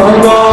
Sangha